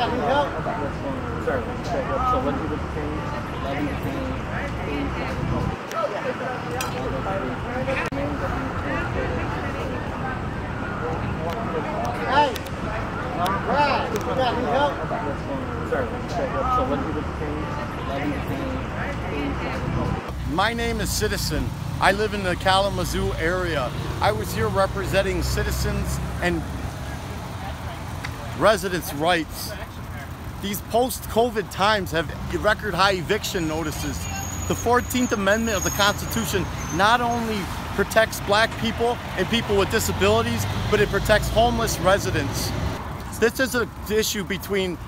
Sorry, so what do you think? 11 My name is Citizen. I live in the Kalamazoo area. I was here representing citizens and residents' rights these post-COVID times have record high eviction notices. The 14th Amendment of the Constitution not only protects black people and people with disabilities, but it protects homeless residents. This is an issue between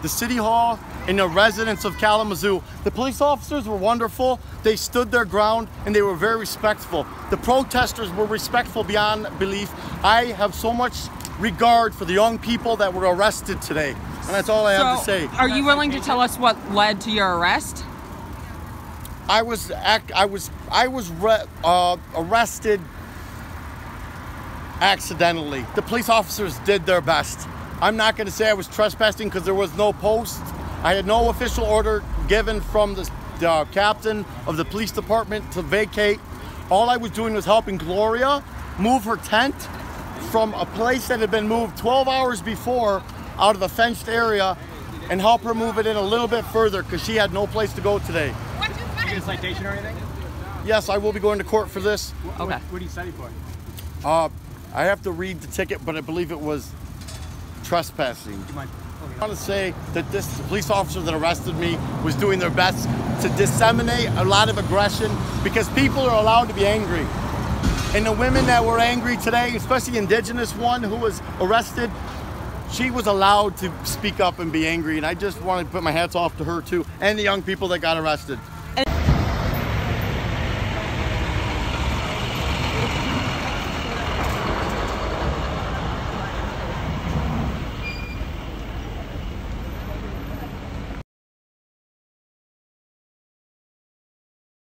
the City Hall and the residents of Kalamazoo. The police officers were wonderful. They stood their ground and they were very respectful. The protesters were respectful beyond belief. I have so much regard for the young people that were arrested today. And that's all I have to say. Are you willing to tell us what led to your arrest? I was act, I was I was re, uh, arrested accidentally. The police officers did their best. I'm not going to say I was trespassing because there was no post. I had no official order given from the, the uh, captain of the police department to vacate. All I was doing was helping Gloria move her tent from a place that had been moved 12 hours before out of the fenced area and help her move it in a little bit further because she had no place to go today. Did you get a citation or anything? Yes, I will be going to court for this. What, Okay. What, what are you studying for? Uh, I have to read the ticket, but I believe it was trespassing. Do you mind? I want to say that this police officer that arrested me was doing their best to disseminate a lot of aggression because people are allowed to be angry. And the women that were angry today, especially the indigenous one who was arrested, she was allowed to speak up and be angry. And I just want to put my hats off to her too, and the young people that got arrested.